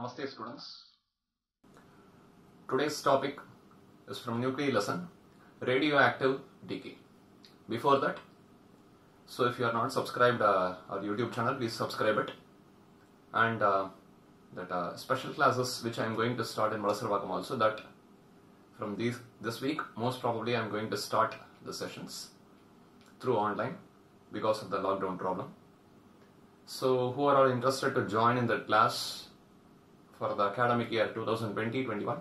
Namaste students. Today's topic is from nuclear lesson radioactive decay. Before that, so if you are not subscribed uh, our YouTube channel, please subscribe it. And uh, that uh, special classes which I am going to start in Malasarvakam also that from these this week most probably I am going to start the sessions through online because of the lockdown problem. So who are all interested to join in that class for the academic year 2020-21,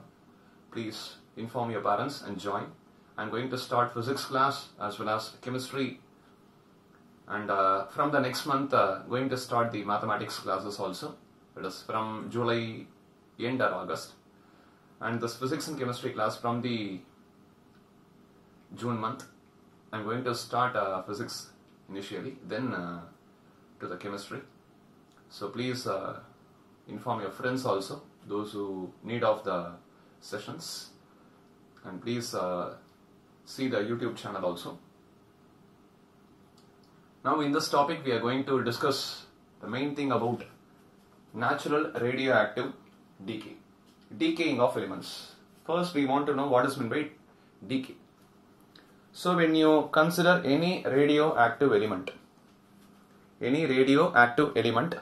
please inform your parents and join. I'm going to start physics class as well as chemistry and uh, from the next month uh, going to start the mathematics classes also. It is from July end or August and this physics and chemistry class from the June month. I'm going to start uh, physics initially, then uh, to the chemistry. So please uh, inform your friends also, those who need of the sessions, and please uh, see the YouTube channel also. Now, in this topic, we are going to discuss the main thing about natural radioactive decay, decaying of elements. First, we want to know what is meant by decay. So, when you consider any radioactive element, any radioactive element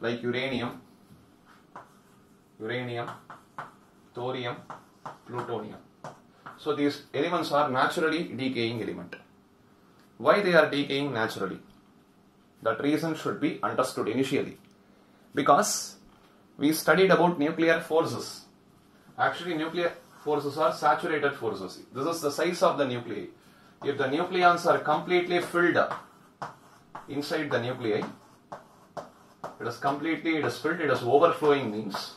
like uranium, uranium, thorium, plutonium. So these elements are naturally decaying element. Why they are decaying naturally? That reason should be understood initially. Because we studied about nuclear forces. Actually nuclear forces are saturated forces. This is the size of the nuclei. If the nucleons are completely filled up inside the nuclei, it is completely, it is filled, it is overflowing means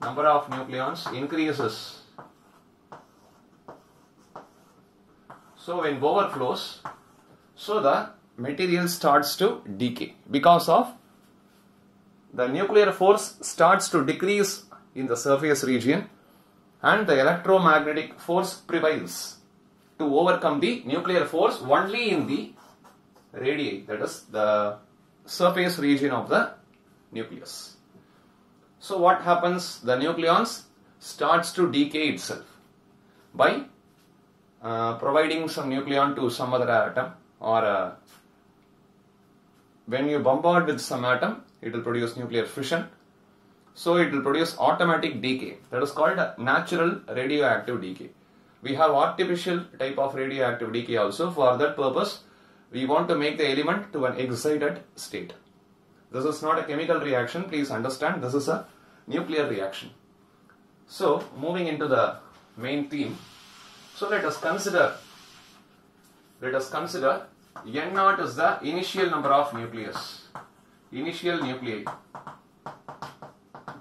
number of nucleons increases. So when overflows, so the material starts to decay because of the nuclear force starts to decrease in the surface region and the electromagnetic force prevails to overcome the nuclear force only in the radii, that is the surface region of the nucleus. So what happens? The nucleons starts to decay itself by uh, providing some nucleon to some other atom or uh, when you bombard with some atom, it will produce nuclear fission. So it will produce automatic decay. That is called natural radioactive decay. We have artificial type of radioactive decay also. For that purpose, we want to make the element to an excited state. This is not a chemical reaction. Please understand this is a nuclear reaction. So moving into the main theme. So let us consider let us consider N naught is the initial number of nucleus. Initial nuclei.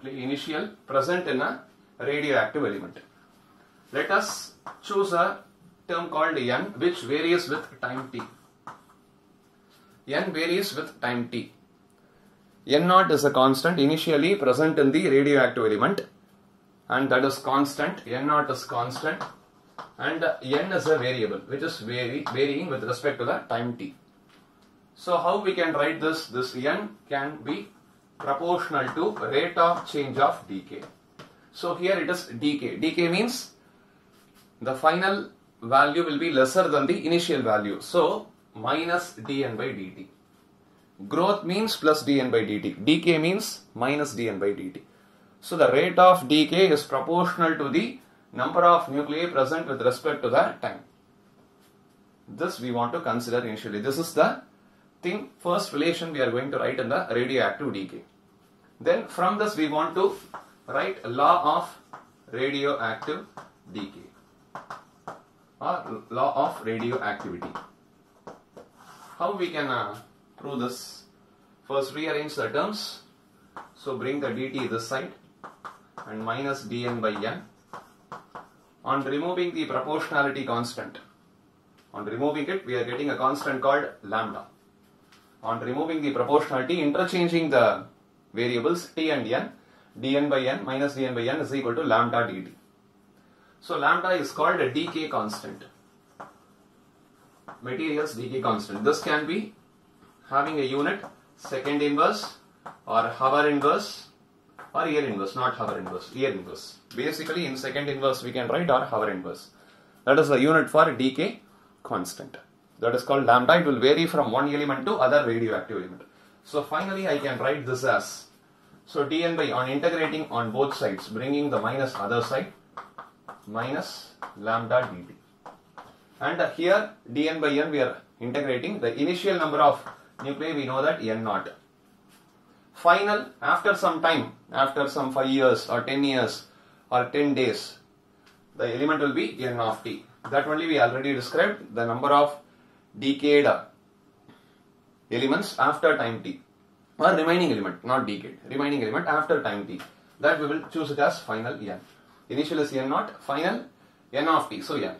Initial present in a radioactive element. Let us choose a term called N which varies with time t. N varies with time t. N naught is a constant initially present in the radioactive element and that is constant. N naught is constant and N is a variable which is vary, varying with respect to the time t. So how we can write this? This N can be proportional to rate of change of decay. So here it is decay. Decay means the final value will be lesser than the initial value. So minus dn by dt. Growth means plus dn by dt. Decay means minus dn by dt. So the rate of decay is proportional to the number of nuclei present with respect to the time. This we want to consider initially. This is the thing, first relation we are going to write in the radioactive decay. Then from this we want to write law of radioactive decay or law of radioactivity. How we can uh, prove this? First rearrange the terms. So bring the dt this side and minus dn by n. On removing the proportionality constant, on removing it we are getting a constant called lambda. On removing the proportionality, interchanging the variables t and n, dn by n minus dn by n is equal to lambda dt. So lambda is called a decay constant. Materials decay constant. This can be having a unit second inverse or Hoover inverse or year inverse, not hour inverse, year inverse. Basically, in second inverse we can write or hour inverse. That is the unit for decay constant. That is called lambda. It will vary from one element to other radioactive element. So finally, I can write this as so dn by on integrating on both sides, bringing the minus other side minus lambda dt. And here dn by n we are integrating the initial number of nuclei we know that n naught. Final after some time, after some 5 years or 10 years or 10 days, the element will be n of t. That only we already described the number of decayed elements after time t or remaining element, not decayed, remaining element after time t. That we will choose it as final n. Initial is n naught, final n of t, so n.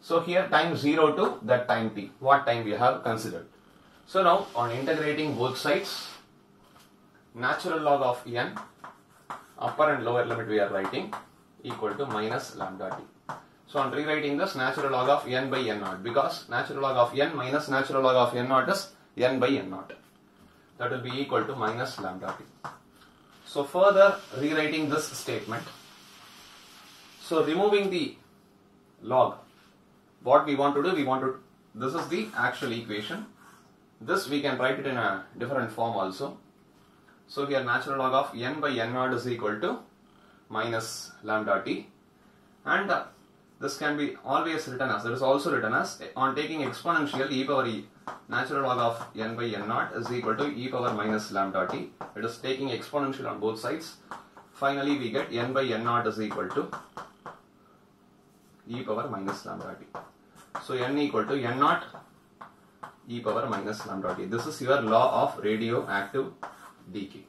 So here time 0 to that time t, what time we have considered. So now on integrating both sides, natural log of n, upper and lower limit we are writing equal to minus lambda t. So on rewriting this natural log of n by n naught because natural log of n minus natural log of n naught is n by n naught. That will be equal to minus lambda t. So further rewriting this statement. So removing the log, what we want to do, we want to, this is the actual equation. This we can write it in a different form also. So here natural log of n by n naught is equal to minus lambda t and uh, this can be always written as, there is also written as on taking exponential e power e natural log of n by n naught is equal to e power minus lambda t. It is taking exponential on both sides. Finally we get n by n naught is equal to e power minus lambda t. So n equal to n naught e power minus lambda t. This is your law of radioactive decay.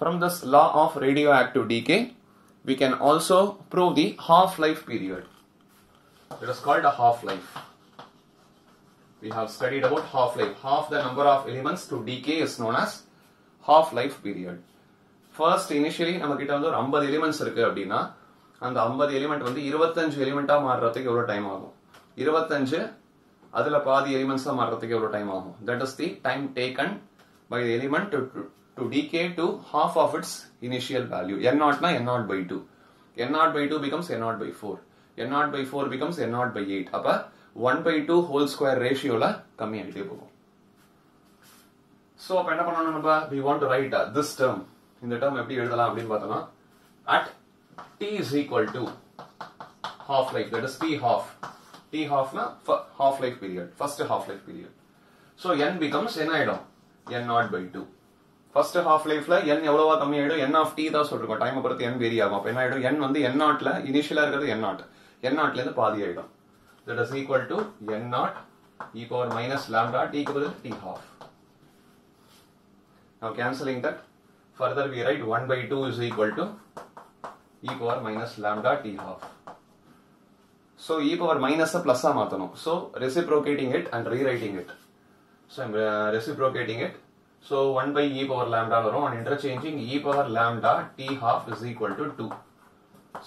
From this law of radioactive decay, we can also prove the half-life period. It is called a half-life. We have studied about half-life. Half the number of elements to decay is known as half-life period. First initially நம்ம கிட்ட வந்து ஒரு ஐம்பது elements இருக்கு அப்படின்னா அந்த ஐம்பது element வந்து இருபத்தஞ்சு எலிமெண்டா மாறுறதுக்கு எவ்வளவு டைம் ஆகும் இருபத்தஞ்சு அதுல பாதி எலிமெண்ட்ஸாக மாறுறதுக்கு எவ்வளோ டைம் ஆகும்? That is the time taken by the element to decay to half of its initial value N நாட்னா N naught by two N naught by two becomes N naught by four N naught by four becomes N naught by eight அப்போ one by two whole square ரேஷியோல கம்மியாகிட்டே போகும். So அப்போ என்ன பண்ணணும் நம்ம? We want to write this term இந்த term எப்படி எழுதலாம் அப்படின்னு பார்த்தோம்னா at T is equal to half like that is T half T half na half life period first half life period. So n becomes என்ன ஆயிடும் N naught by 2 first half லைஃப்ல N எவ்வளவா கம்மி ஆயிடும்? என் ஆஃப் டி தான் சொல்லிருக்கோம் time பொறுத்து என் vary ஆகும். அப்ப என்ன ஆயிடும்? என் வந்து என் நாட்ல இனிஷியலா இருக்கிறது என் நாட் என் நாட்ல இருந்து பாதி ஆயிடும். That is equal to N naught e power minus lambda T equal T half Now cancelling that, further we write 1 by 2 is equal to e power minus lambda t half. So e power minus a plus a மாத்தணும். So reciprocating it and rewriting it. So I'm uh, reciprocating it. So 1 by e power lambda வரும் and interchanging e power lambda t half is equal to 2.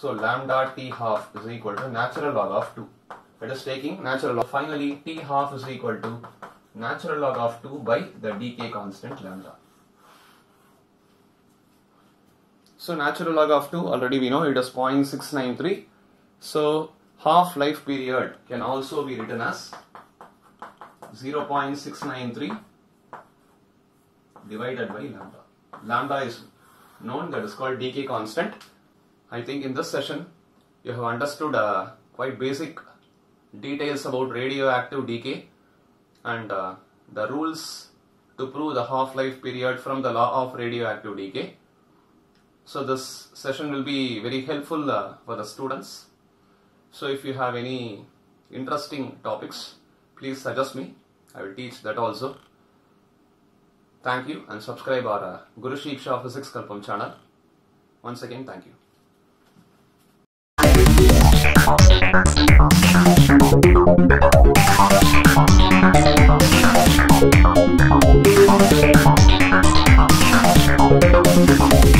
So lambda t half is equal to natural log of 2. It is taking natural log. Finally t half is equal to natural log of 2 by the decay constant lambda. So natural log of 2 already we know it is 0.693. So half life period can also be written as 0.693 divided by lambda. Lambda is known that is called decay constant. I think in this session you have understood uh, quite basic details about radioactive decay and uh, the rules to prove the half-life period from the law of radioactive decay. So this session will be very helpful uh, for the students. So if you have any interesting topics, please suggest me. I will teach that also. Thank you and subscribe our uh, Guru Shiksha Physics Kalpam channel. Once again, thank you.